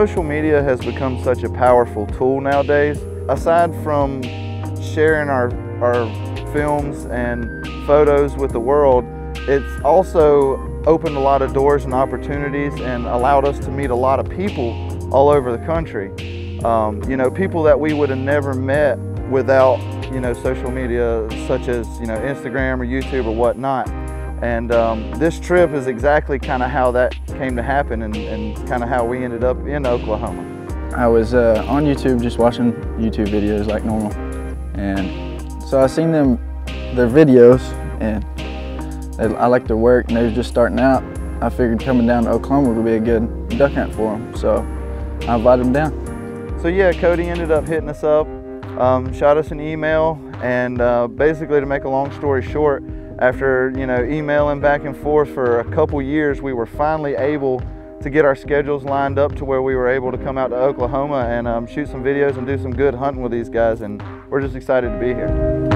Social media has become such a powerful tool nowadays. Aside from sharing our, our films and photos with the world, it's also opened a lot of doors and opportunities and allowed us to meet a lot of people all over the country. Um, you know, people that we would have never met without, you know, social media such as, you know, Instagram or YouTube or whatnot. And um, this trip is exactly kind of how that came to happen and, and kind of how we ended up in Oklahoma. I was uh, on YouTube just watching YouTube videos like normal. And so I seen them, their videos, and they, I like their work, and they were just starting out. I figured coming down to Oklahoma would be a good duck hunt for them, so I invited them down. So yeah, Cody ended up hitting us up, um, shot us an email, and uh, basically to make a long story short, after you know emailing back and forth for a couple years, we were finally able to get our schedules lined up to where we were able to come out to Oklahoma and um, shoot some videos and do some good hunting with these guys. And we're just excited to be here.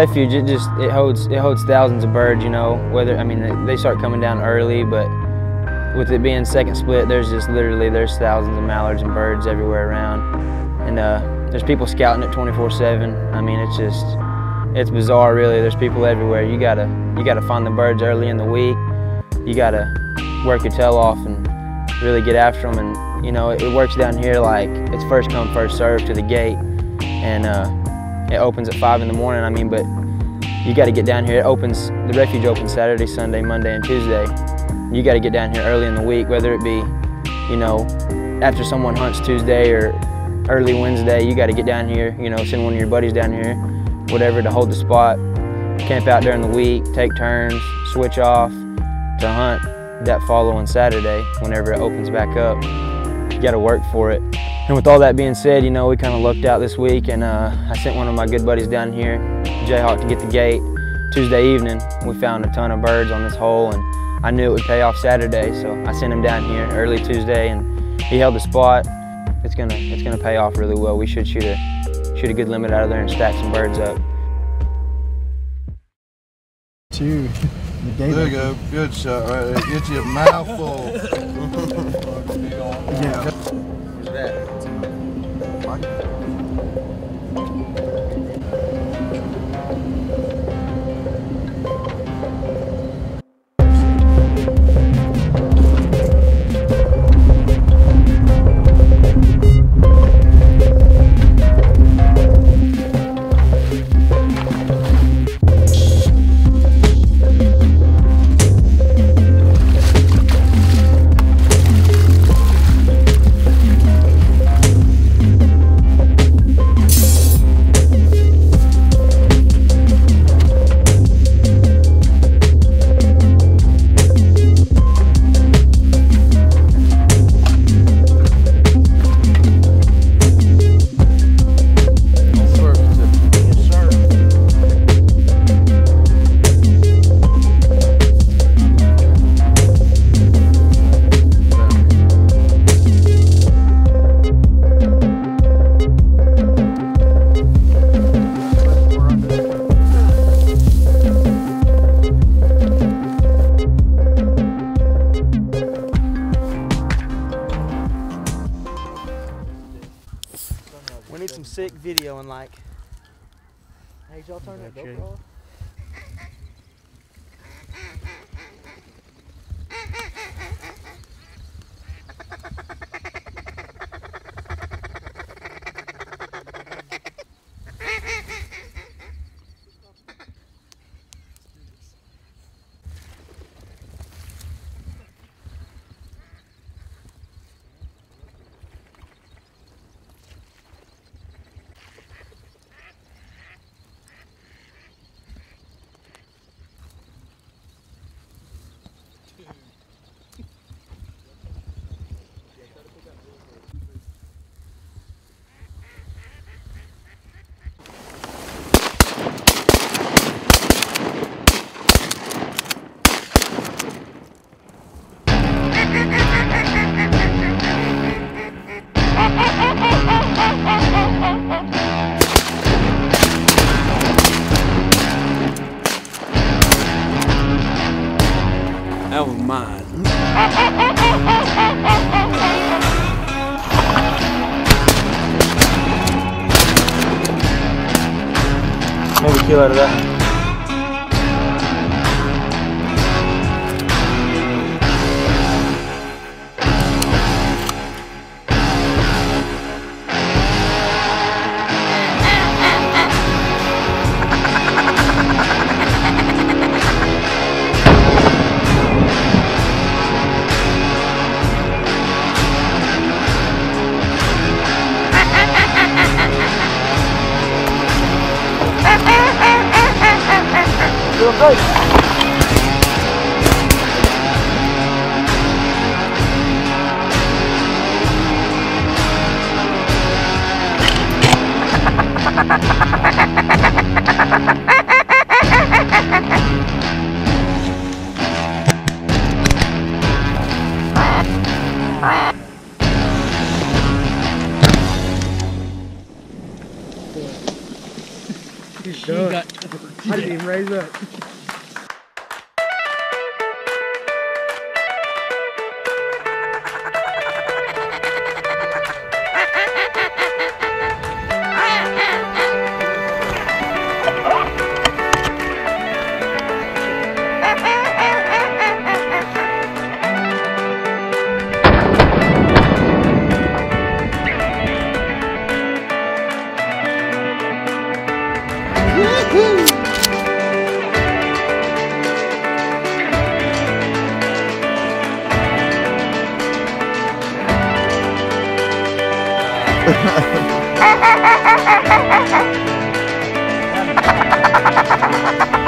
Refuge it just it holds it holds thousands of birds. You know, whether I mean they start coming down early, but with it being second split, there's just literally there's thousands of mallards and birds everywhere around, and uh, there's people scouting it 24/7. I mean, it's just it's bizarre, really. There's people everywhere. You gotta you gotta find the birds early in the week. You gotta work your tail off and really get after them. And you know, it works down here like it's first come first serve to the gate, and. Uh, it opens at 5 in the morning, I mean, but you got to get down here. It opens, the refuge opens Saturday, Sunday, Monday, and Tuesday. You got to get down here early in the week, whether it be, you know, after someone hunts Tuesday or early Wednesday, you got to get down here, you know, send one of your buddies down here, whatever, to hold the spot. Camp out during the week, take turns, switch off to hunt that following Saturday whenever it opens back up. You got to work for it. And with all that being said, you know, we kind of looked out this week and uh, I sent one of my good buddies down here, Jayhawk, to get the gate. Tuesday evening, we found a ton of birds on this hole and I knew it would pay off Saturday, so I sent him down here early Tuesday and he held the spot. It's gonna, it's gonna pay off really well. We should shoot a, shoot a good limit out of there and stack some birds up. Two. There you go. Good shot right there. Get you a mouthful. yeah. Thank you. Oh. Maybe kill out of that. I didn't even raise up. Ha ha ha ha ha!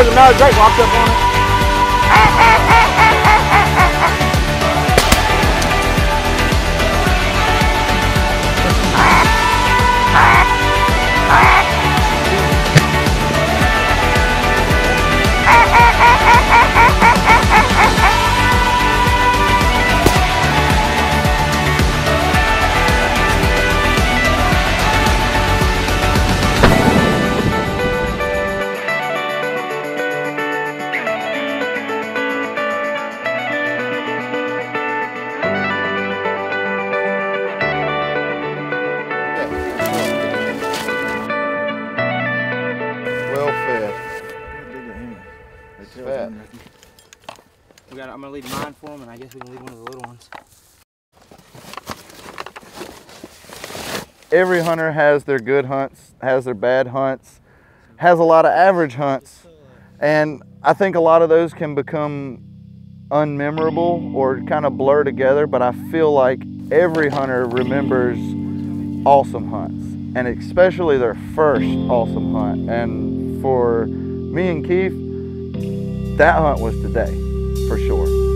There's another Drake walked up on it. Every hunter has their good hunts, has their bad hunts, has a lot of average hunts. And I think a lot of those can become unmemorable or kind of blur together, but I feel like every hunter remembers awesome hunts and especially their first awesome hunt. And for me and Keith, that hunt was today for sure.